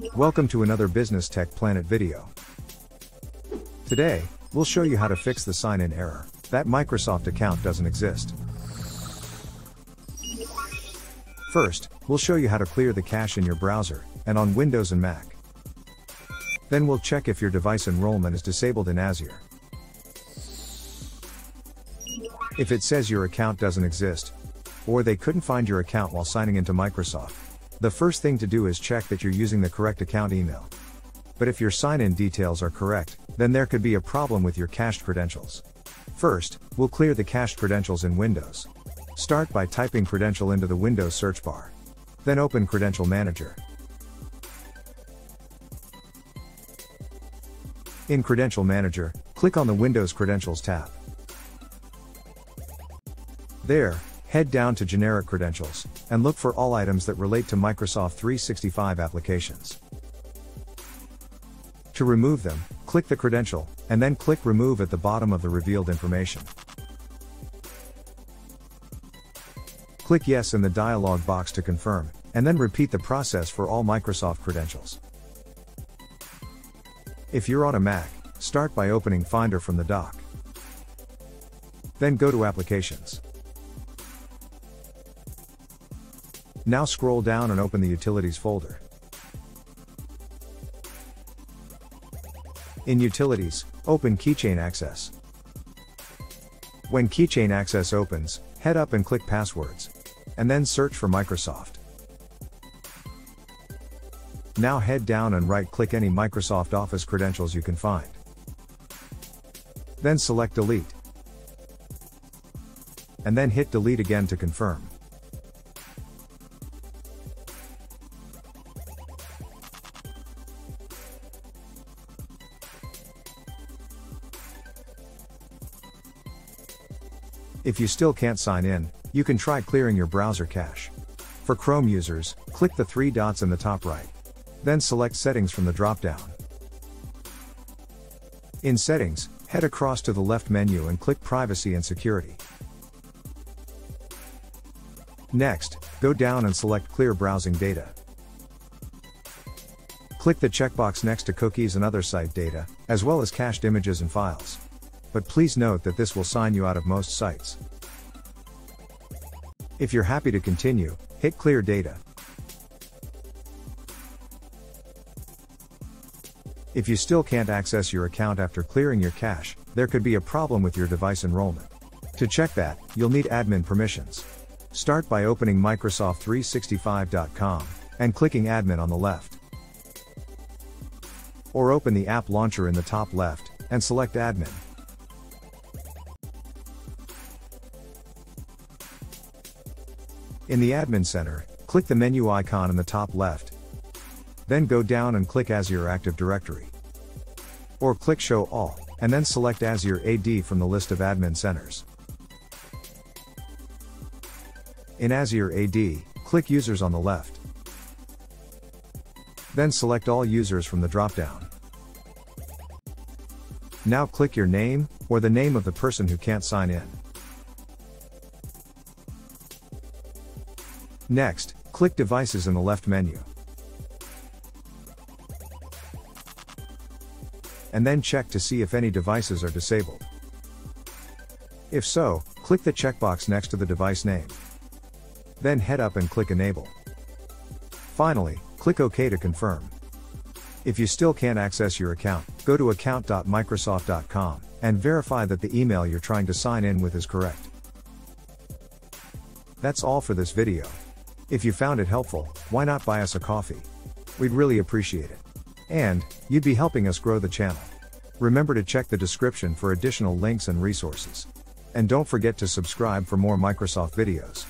Welcome to another Business Tech Planet video. Today, we'll show you how to fix the sign-in error. That Microsoft account doesn't exist. First, we'll show you how to clear the cache in your browser, and on Windows and Mac. Then we'll check if your device enrollment is disabled in Azure. If it says your account doesn't exist, or they couldn't find your account while signing into Microsoft, the first thing to do is check that you're using the correct account email. But if your sign-in details are correct, then there could be a problem with your cached credentials. First, we'll clear the cached credentials in Windows. Start by typing credential into the Windows search bar. Then open Credential Manager. In Credential Manager, click on the Windows Credentials tab. There, head down to Generic Credentials, and look for all items that relate to Microsoft 365 applications. To remove them, click the credential, and then click Remove at the bottom of the revealed information. Click Yes in the dialog box to confirm, and then repeat the process for all Microsoft credentials. If you're on a Mac, start by opening Finder from the dock. Then go to Applications. Now scroll down and open the Utilities folder. In Utilities, open Keychain Access. When Keychain Access opens, head up and click Passwords. And then search for Microsoft. Now head down and right-click any Microsoft Office credentials you can find. Then select Delete. And then hit Delete again to confirm. If you still can't sign in, you can try clearing your browser cache. For Chrome users, click the three dots in the top right. Then select Settings from the dropdown. In Settings, head across to the left menu and click Privacy and Security. Next, go down and select Clear Browsing Data. Click the checkbox next to cookies and other site data, as well as cached images and files but please note that this will sign you out of most sites. If you're happy to continue, hit Clear Data. If you still can't access your account after clearing your cache, there could be a problem with your device enrollment. To check that, you'll need admin permissions. Start by opening Microsoft365.com and clicking Admin on the left. Or open the app launcher in the top left and select Admin. In the Admin Center, click the menu icon in the top left. Then go down and click Azure Active Directory. Or click Show All, and then select Azure AD from the list of admin centers. In Azure AD, click Users on the left. Then select all users from the dropdown. Now click your name, or the name of the person who can't sign in. Next, click Devices in the left menu. And then check to see if any devices are disabled. If so, click the checkbox next to the device name. Then head up and click Enable. Finally, click OK to confirm. If you still can't access your account, go to account.microsoft.com and verify that the email you're trying to sign in with is correct. That's all for this video. If you found it helpful, why not buy us a coffee? We'd really appreciate it. And, you'd be helping us grow the channel. Remember to check the description for additional links and resources. And don't forget to subscribe for more Microsoft videos.